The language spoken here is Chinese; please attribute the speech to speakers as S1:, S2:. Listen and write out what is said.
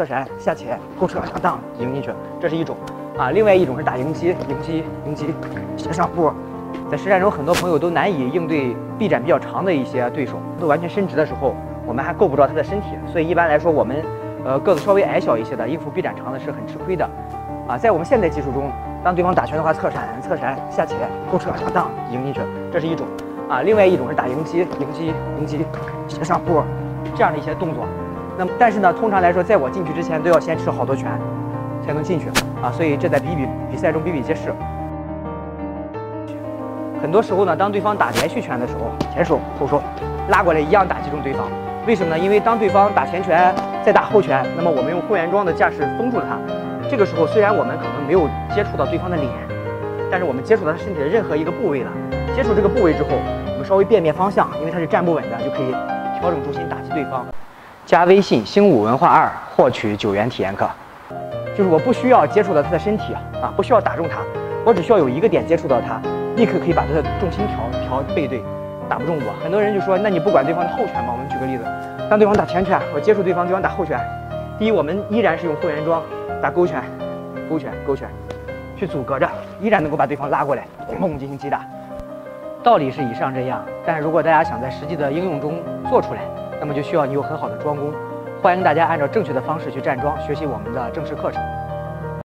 S1: 侧闪下潜，勾车上当迎进去，这是一种啊。另外一种是打迎击，迎击迎击斜上步。在实战中，很多朋友都难以应对臂展比较长的一些对手，都完全伸直的时候，我们还够不着他的身体，所以一般来说，我们呃个子稍微矮小一些的，应付臂展长的是很吃亏的啊。在我们现代技术中，当对方打拳的话，侧闪侧闪下潜，勾车上荡迎进去，这是一种啊。另外一种是打迎击，迎击迎击斜上步这样的一些动作。那么，但是呢，通常来说，在我进去之前，都要先吃好多拳，才能进去啊。所以这在比比比赛中比比皆是。很多时候呢，当对方打连续拳的时候，前手后手拉过来一样打击中对方。为什么呢？因为当对方打前拳再打后拳，那么我们用后援桩的架势封住了他。这个时候，虽然我们可能没有接触到对方的脸，但是我们接触到他身体的任何一个部位了。接触这个部位之后，我们稍微变变方向，因为他是站不稳的，就可以调整重心打击对方。加微信“星武文化二”获取九元体验课，就是我不需要接触到他的身体啊，不需要打中他，我只需要有一个点接触到他，立刻可以把他的重心调调背对，打不中我。很多人就说，那你不管对方的后拳吗？我们举个例子，当对方打前拳，我接触对方，对方打后拳，第一，我们依然是用后援桩打勾拳、勾拳、勾拳，去阻隔着，依然能够把对方拉过来，砰进行击打。道理是以上这样，但是如果大家想在实际的应用中做出来。那么就需要你有很好的装工，欢迎大家按照正确的方式去站桩，学习我们的正式课程。